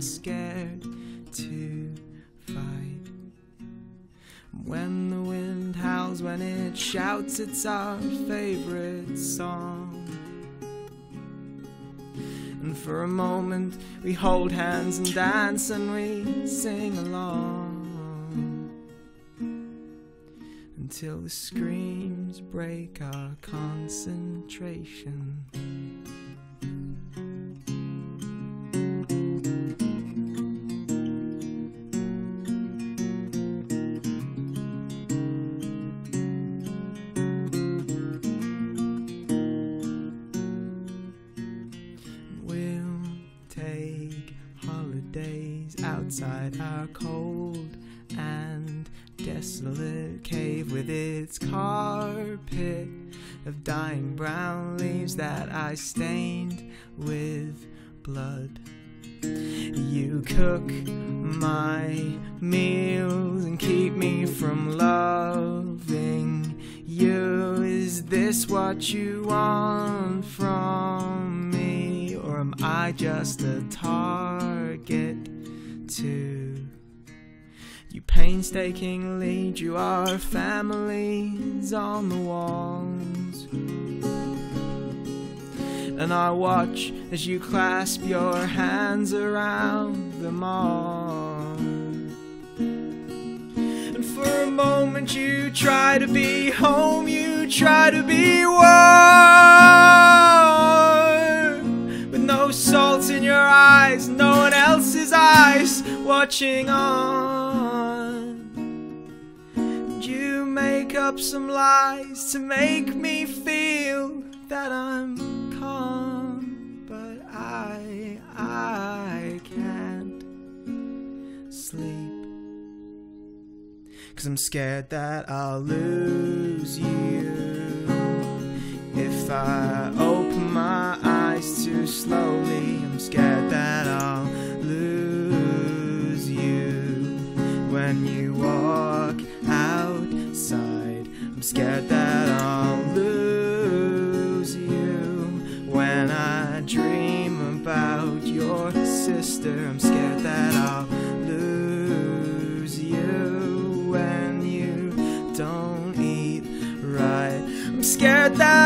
scared to fight. When the wind howls, when it shouts, it's our favorite song. And for a moment, we hold hands and dance and we sing along. Until the screams break our concentration. Outside our cold and desolate cave with its carpet of dying brown leaves that I stained with blood. You cook my meals and keep me from loving you. Is this what you want from me? Or am I just a target to you painstakingly drew our families on the walls. And I watch as you clasp your hands around them all. And for a moment you try to be home, you try to be warm. Watching on. You make up some lies to make me feel that I'm calm, but I, I can't sleep. Cause I'm scared that I'll lose you if I open my eyes too slowly. I'm scared sister. I'm scared that I'll lose you when you don't eat right. I'm scared that